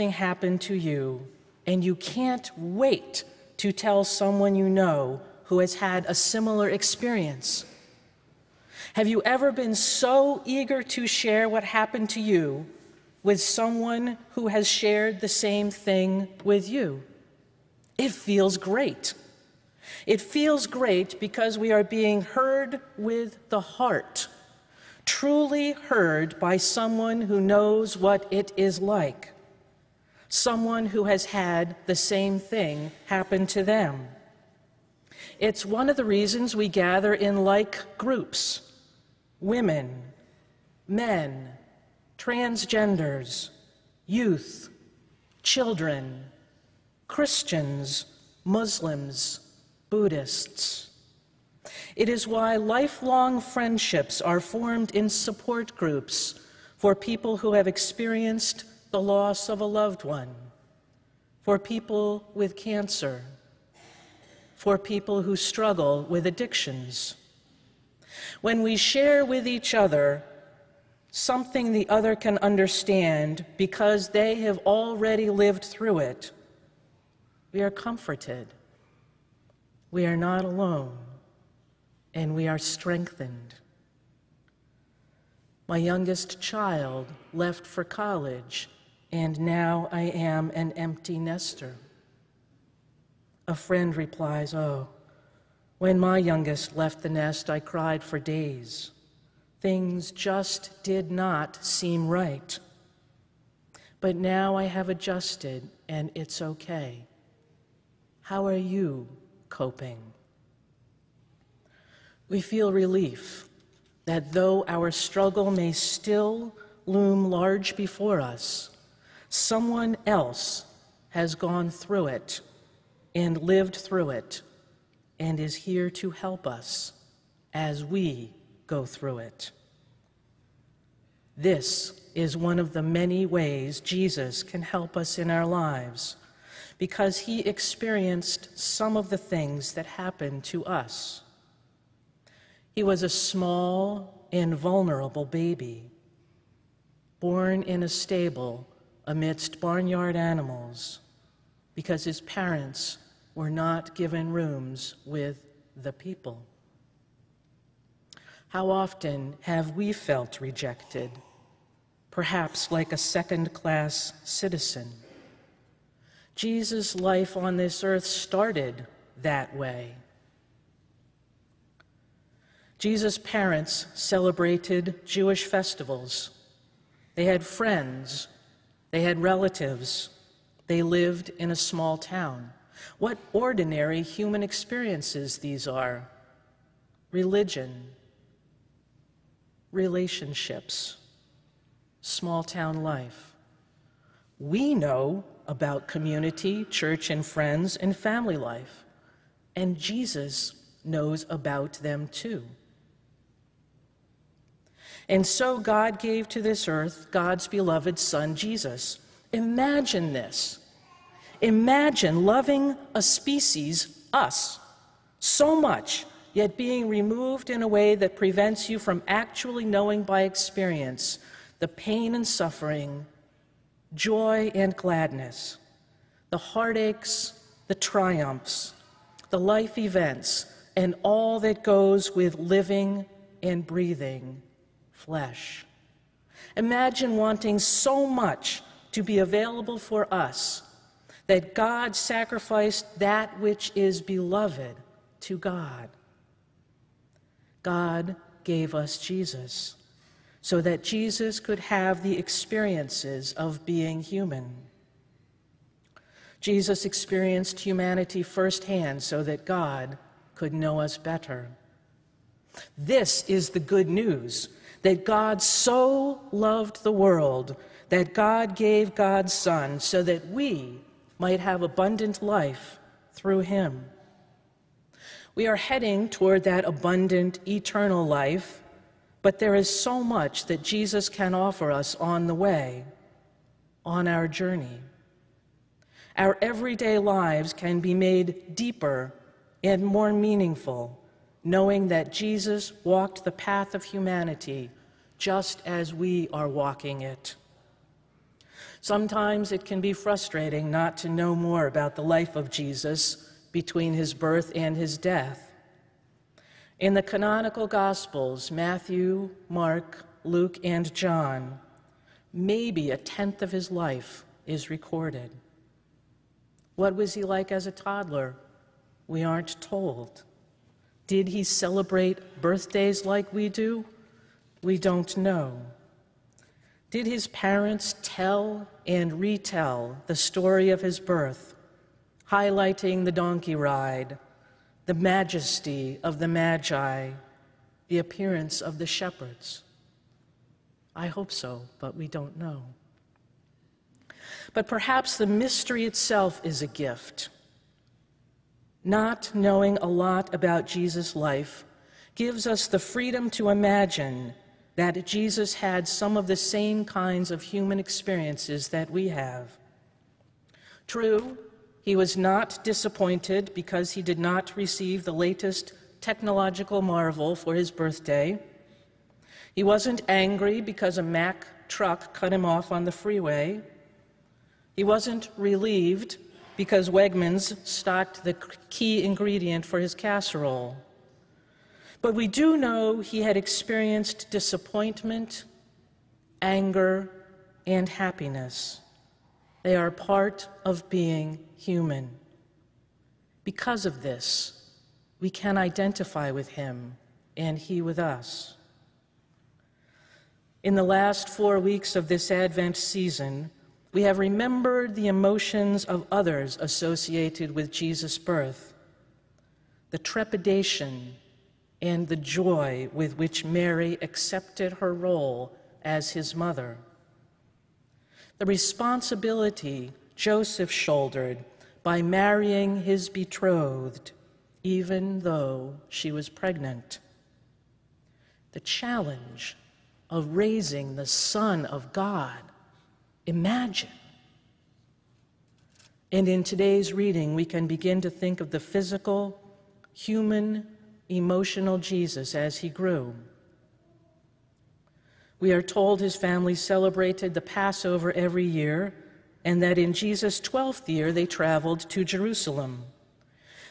something happened to you and you can't wait to tell someone you know who has had a similar experience? Have you ever been so eager to share what happened to you with someone who has shared the same thing with you? It feels great. It feels great because we are being heard with the heart, truly heard by someone who knows what it is like, someone who has had the same thing happen to them. It's one of the reasons we gather in like groups women, men, transgenders, youth, children, Christians, Muslims, Buddhists. It is why lifelong friendships are formed in support groups for people who have experienced the loss of a loved one, for people with cancer, for people who struggle with addictions when we share with each other something the other can understand because they have already lived through it, we are comforted. We are not alone, and we are strengthened. My youngest child left for college, and now I am an empty nester. A friend replies, Oh, when my youngest left the nest, I cried for days. Things just did not seem right. But now I have adjusted and it's okay. How are you coping? We feel relief that though our struggle may still loom large before us, someone else has gone through it and lived through it and is here to help us as we go through it. This is one of the many ways Jesus can help us in our lives because he experienced some of the things that happened to us. He was a small and vulnerable baby, born in a stable amidst barnyard animals because his parents were not given rooms with the people. How often have we felt rejected, perhaps like a second class citizen? Jesus' life on this earth started that way. Jesus' parents celebrated Jewish festivals. They had friends, they had relatives, they lived in a small town. What ordinary human experiences these are religion, relationships, small town life. We know about community, church and friends, and family life, and Jesus knows about them too. And so God gave to this earth God's beloved Son, Jesus. Imagine this Imagine loving a species, us, so much, yet being removed in a way that prevents you from actually knowing by experience the pain and suffering, joy and gladness, the heartaches, the triumphs, the life events, and all that goes with living and breathing flesh. Imagine wanting so much to be available for us that God sacrificed that which is beloved to God. God gave us Jesus so that Jesus could have the experiences of being human. Jesus experienced humanity firsthand so that God could know us better. This is the good news that God so loved the world that God gave God's Son so that we might have abundant life through him. We are heading toward that abundant eternal life, but there is so much that Jesus can offer us on the way, on our journey. Our everyday lives can be made deeper and more meaningful, knowing that Jesus walked the path of humanity just as we are walking it. Sometimes it can be frustrating not to know more about the life of Jesus between his birth and his death. In the canonical Gospels, Matthew, Mark, Luke, and John, maybe a tenth of his life is recorded. What was he like as a toddler? We aren't told. Did he celebrate birthdays like we do? We don't know. Did his parents tell and retell the story of his birth, highlighting the donkey ride, the majesty of the Magi, the appearance of the shepherds? I hope so, but we don't know. But perhaps the mystery itself is a gift. Not knowing a lot about Jesus' life gives us the freedom to imagine that Jesus had some of the same kinds of human experiences that we have. True, he was not disappointed because he did not receive the latest technological marvel for his birthday. He wasn't angry because a Mack truck cut him off on the freeway. He wasn't relieved because Wegmans stocked the key ingredient for his casserole. But we do know he had experienced disappointment, anger, and happiness. They are part of being human. Because of this, we can identify with him and he with us. In the last four weeks of this Advent season, we have remembered the emotions of others associated with Jesus' birth the trepidation and the joy with which Mary accepted her role as his mother, the responsibility Joseph shouldered by marrying his betrothed, even though she was pregnant, the challenge of raising the Son of God. Imagine. And in today's reading, we can begin to think of the physical, human, emotional Jesus as he grew. We are told his family celebrated the Passover every year, and that in Jesus' 12th year they traveled to Jerusalem.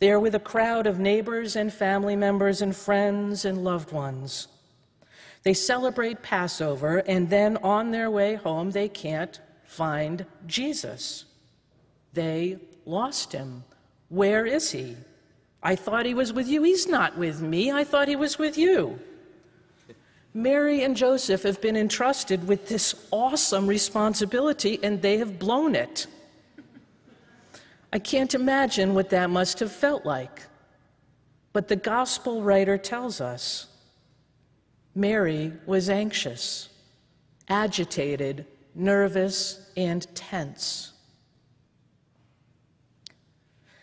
There, with a crowd of neighbors and family members and friends and loved ones, they celebrate Passover, and then on their way home, they can't find Jesus. They lost him. Where is he? I thought he was with you. He's not with me. I thought he was with you. Mary and Joseph have been entrusted with this awesome responsibility and they have blown it. I can't imagine what that must have felt like. But the gospel writer tells us Mary was anxious, agitated, nervous, and tense.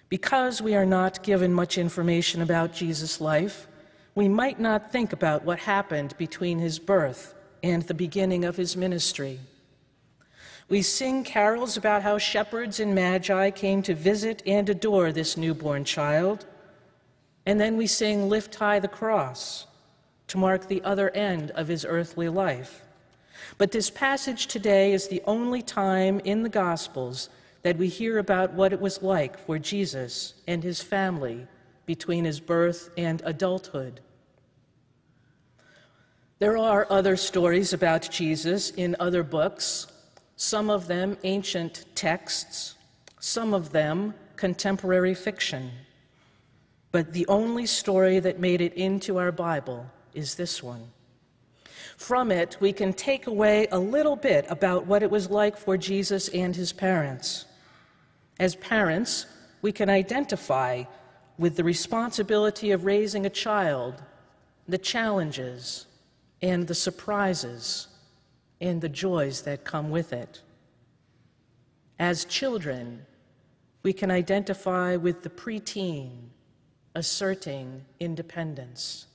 Because we are not given much information about Jesus' life, we might not think about what happened between his birth and the beginning of his ministry. We sing carols about how shepherds and magi came to visit and adore this newborn child, and then we sing Lift High the Cross to mark the other end of his earthly life. But this passage today is the only time in the Gospels that we hear about what it was like for Jesus and his family between his birth and adulthood. There are other stories about Jesus in other books, some of them ancient texts, some of them contemporary fiction. But the only story that made it into our Bible is this one. From it, we can take away a little bit about what it was like for Jesus and his parents. As parents, we can identify with the responsibility of raising a child, the challenges, and the surprises, and the joys that come with it. As children, we can identify with the preteen asserting independence.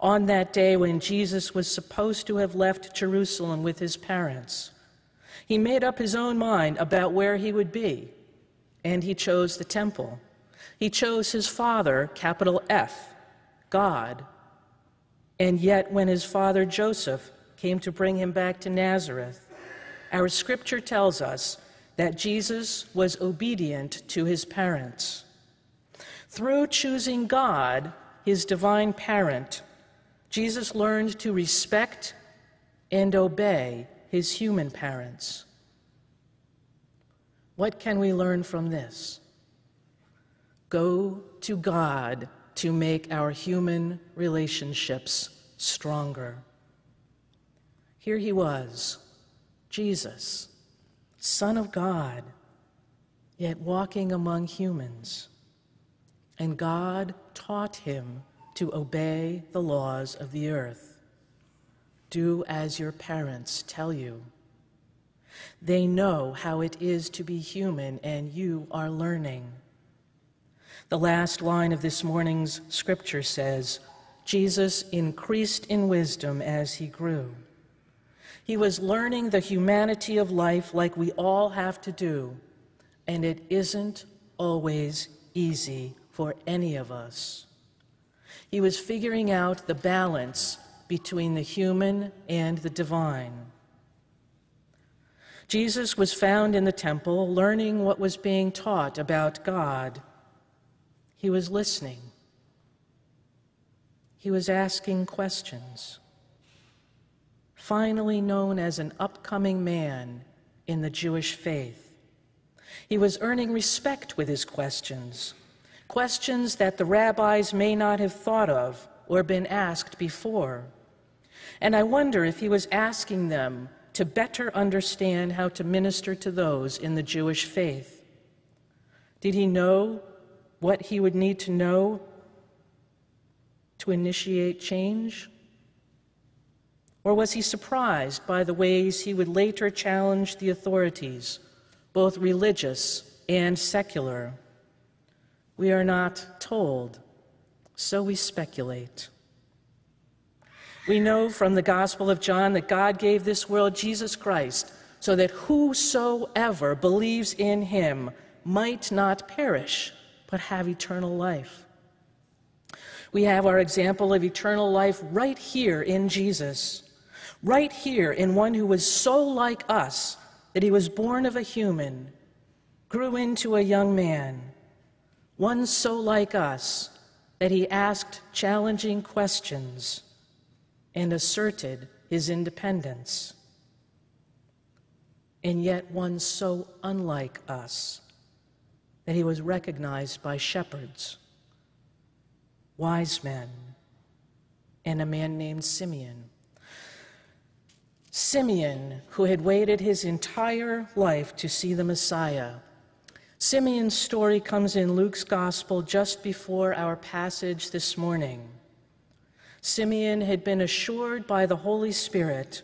On that day when Jesus was supposed to have left Jerusalem with his parents, he made up his own mind about where he would be, and he chose the temple. He chose his father, capital F, God. And yet, when his father Joseph came to bring him back to Nazareth, our scripture tells us that Jesus was obedient to his parents. Through choosing God, his divine parent, Jesus learned to respect and obey his human parents. What can we learn from this? Go to God to make our human relationships stronger. Here he was, Jesus, Son of God, yet walking among humans. And God taught him to obey the laws of the earth. Do as your parents tell you. They know how it is to be human, and you are learning. The last line of this morning's scripture says Jesus increased in wisdom as he grew. He was learning the humanity of life like we all have to do, and it isn't always easy for any of us. He was figuring out the balance between the human and the divine. Jesus was found in the temple learning what was being taught about God he was listening. He was asking questions. Finally known as an upcoming man in the Jewish faith, he was earning respect with his questions, questions that the rabbis may not have thought of or been asked before. And I wonder if he was asking them to better understand how to minister to those in the Jewish faith. Did he know what he would need to know to initiate change? Or was he surprised by the ways he would later challenge the authorities, both religious and secular? We are not told, so we speculate. We know from the Gospel of John that God gave this world Jesus Christ so that whosoever believes in him might not perish but have eternal life. We have our example of eternal life right here in Jesus, right here in one who was so like us that he was born of a human, grew into a young man, one so like us that he asked challenging questions and asserted his independence, and yet one so unlike us that he was recognized by shepherds, wise men, and a man named Simeon. Simeon, who had waited his entire life to see the Messiah. Simeon's story comes in Luke's gospel just before our passage this morning. Simeon had been assured by the Holy Spirit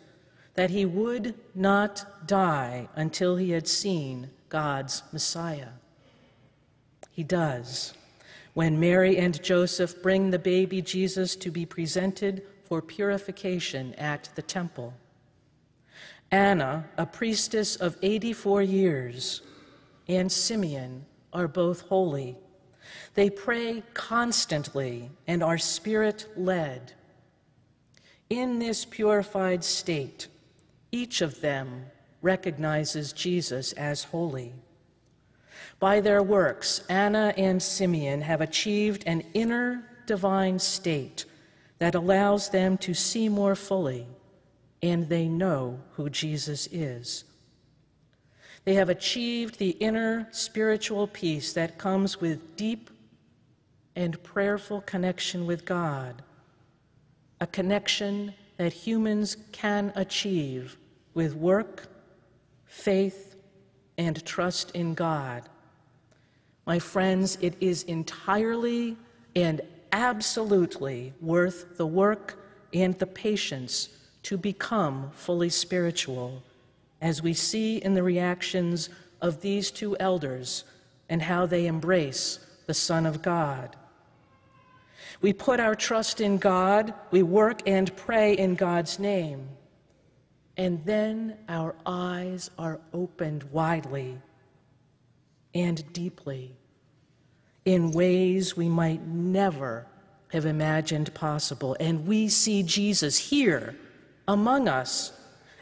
that he would not die until he had seen God's Messiah. He does. When Mary and Joseph bring the baby Jesus to be presented for purification at the temple. Anna, a priestess of 84 years, and Simeon are both holy. They pray constantly and are spirit led. In this purified state, each of them recognizes Jesus as holy. By their works, Anna and Simeon have achieved an inner divine state that allows them to see more fully, and they know who Jesus is. They have achieved the inner spiritual peace that comes with deep and prayerful connection with God, a connection that humans can achieve with work, faith, and trust in God. My friends, it is entirely and absolutely worth the work and the patience to become fully spiritual, as we see in the reactions of these two elders and how they embrace the Son of God. We put our trust in God, we work and pray in God's name, and then our eyes are opened widely and deeply in ways we might never have imagined possible. And we see Jesus here among us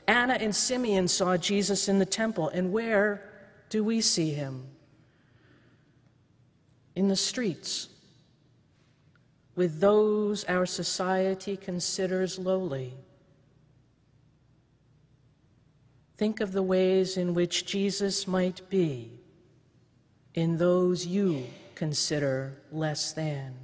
Anna and Simeon saw Jesus in the temple, and where do we see him? In the streets, with those our society considers lowly. Think of the ways in which Jesus might be in those you consider less than.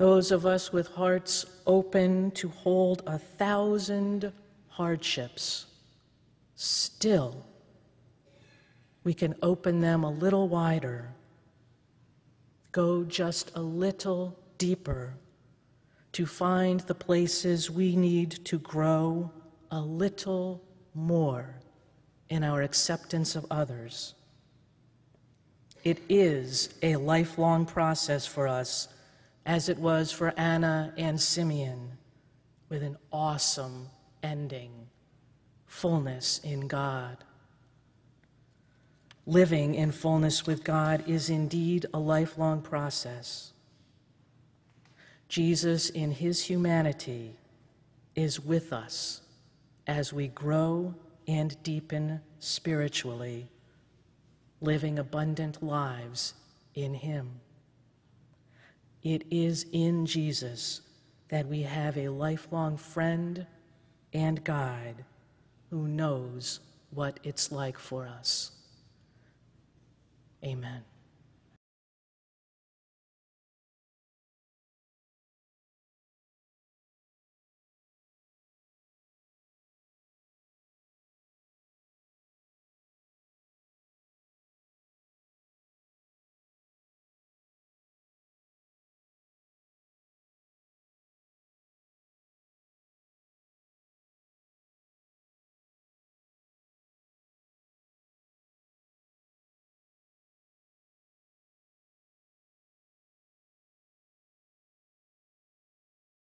Those of us with hearts open to hold a thousand hardships, still, we can open them a little wider, go just a little deeper to find the places we need to grow a little more in our acceptance of others. It is a lifelong process for us, as it was for Anna and Simeon, with an awesome ending fullness in God. Living in fullness with God is indeed a lifelong process. Jesus, in his humanity, is with us as we grow and deepen spiritually, living abundant lives in Him. It is in Jesus that we have a lifelong friend and guide who knows what it's like for us. Amen.